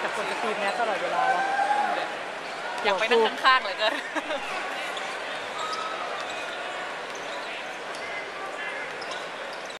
แต่คนจะตีแมสตลอดเวลาวะอยากไปนั่งข้างๆเหลยเกิน